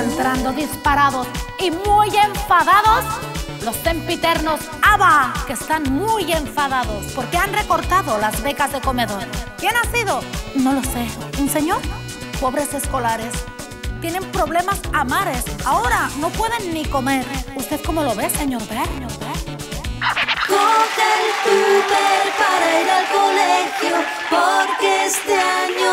entrando disparados y muy enfadados los sempiternos ABA, que están muy enfadados porque han recortado las becas de comedor. ¿Quién ha sido? No lo sé. ¿Un señor? Pobres escolares. Tienen problemas a mares. Ahora no pueden ni comer. ¿Usted cómo lo ve, señor Ver? Coge el para ir al colegio, porque este año